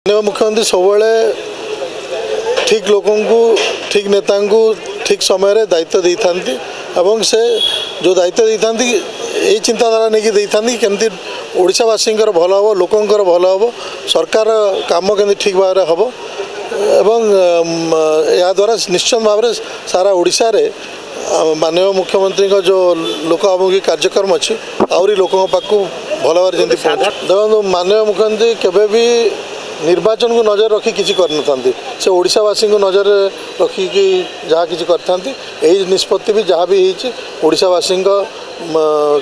ମାନନୀୟ ମୁଖ୍ୟମନ୍ତ୍ରୀ ସବୁବେଳେ ଠିକ୍ ଲୋକଙ୍କୁ ଠିକ୍ ନେତାଙ୍କୁ ଠିକ୍ ସମୟରେ ଦାୟିତ୍ୱ ଦେଇଥାନ୍ତି ଏବଂ ସେ ଯେଉଁ ଦାୟିତ୍ୱ ଦେଇଥାନ୍ତି ଏଇ ଚିନ୍ତାଧାରା ନେଇକି ଦେଇଥାନ୍ତି କେମିତି ଓଡ଼ିଶାବାସୀଙ୍କର ଭଲ ହେବ ଲୋକଙ୍କର ଭଲ ହେବ ସରକାର କାମ କେମିତି ଠିକ୍ ଭାବରେ ହେବ ଏବଂ ଏହାଦ୍ୱାରା ନିଶ୍ଚିତ ଭାବରେ ସାରା ଓଡ଼ିଶାରେ ଆମ ମାନନୀୟ ମୁଖ୍ୟମନ୍ତ୍ରୀଙ୍କ ଯେଉଁ ଲୋକ ଅଭିମୁଖୀ କାର୍ଯ୍ୟକ୍ରମ ଅଛି ଆହୁରି ଲୋକଙ୍କ ପାଖକୁ ଭଲ ଭାବରେ ଯେମିତି ଦେଖନ୍ତୁ ମାନନୀୟ ମୁଖ୍ୟମନ୍ତ୍ରୀ କେବେ ବି ନିର୍ବାଚନକୁ ନଜର ରଖି କିଛି କରିନଥାନ୍ତି। ସେ ଓଡ଼ିଶାବାସୀଙ୍କୁ ନଜରରେ ରଖିକି ଯାହା କିଛି କରିଥାନ୍ତି ଏହି ନିଷ୍ପତ୍ତି ବି ଯାହା ବି ହେଇଛି ଓଡ଼ିଶାବାସୀଙ୍କ ମ,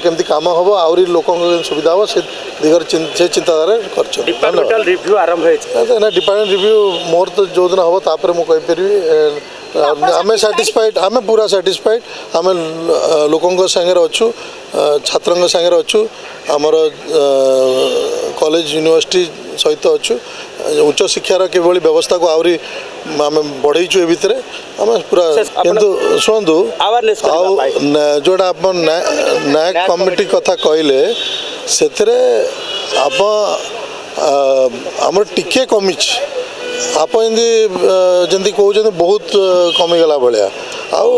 କେମିତି କାମ ହେବ ଆହୁରି ଲୋକଙ୍କ କେମିତି ସୁବିଧା ହେବ ସେ ଦିଗରେ ଚିନ୍- ସେ ଚିନ୍ତାଧାରା କରିଛନ୍ତି। ଧନ୍ୟବାଦ। ଡିପାର୍ଟମେଣ୍ଟାଲ ରିଭ୍ୟୁ ଆରମ୍ଭ ହେଇଛି। ନା ଡିପାର୍ଟମେଣ୍ଟ ରିଭ୍ୟୁ ମୋର ତ ଯେଉଁଦିନ ହେବ ତାପରେ ମୁଁ କହିପାରିବି ଏ, ଆମେ ସାଟିସ୍ଫାଇଡ୍ ଆମେ ପୁରା ସାଟିସ୍ଫାଇଡ୍ ଆମେ ଅ, ଲୋକଙ୍କ ସାଙ୍ଗରେ ଅଛୁ ଅ, ଛାତ୍ରଙ୍କ ସାଙ୍ଗରେ ଅଛୁ ଆମର କଲେଜ ୟୁନିଭର୍ସିଟି ସହିତ ଅଛୁ ଉଚ୍ଚ ଶିକ୍ଷାର କିଭଳି ବ୍ୟବସ୍ଥାକୁ ଆହୁରି ଆମେ ବଢ଼େଇଛୁ ଏ ଭିତରେ ଆମେ ପୁରା ଆପଣ- କିନ୍ତୁ ଶୁଣନ୍ତୁ Awareness କରିବା ଆଉ ପାଇଁ। ନ୍ୟା- ଯେଉଁଟା ଆପଣ ନ୍ୟା- ନ୍ୟାକ୍ କମିଟି କଥା କହିଲେ ସେଥିରେ ଆପଣ ଆ, ଆମର ଟିକେ କମିଛି। ଆପଣ ଯେମିତି ଆ, ଯେମିତି କହୁଛନ୍ତି ବହୁତ ଆ, କମିଗଲା ଭଳିଆ। ଆଉ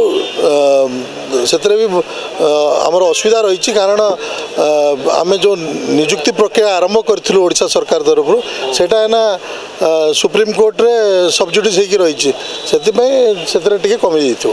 ସେଥିରେ ବି ଆମର ଅସୁବିଧା ରହିଛି କାରଣ ଆମେ ଯେଉଁ ନିଯୁକ୍ତି ପ୍ରକ୍ରିୟା ଆରମ୍ଭ କରିଥିଲୁ ଓଡ଼ିଶା ସରକାର ତରଫରୁ ସେଇଟା ଏଇନା ସୁପ୍ରିମକୋର୍ଟରେ ସବଜୁଡ଼ିସ୍ ହେଇକି ରହିଛି। ସେଥିପାଇଁ ସେଥିରେ ଟିକେ କମିଯାଇଥିବ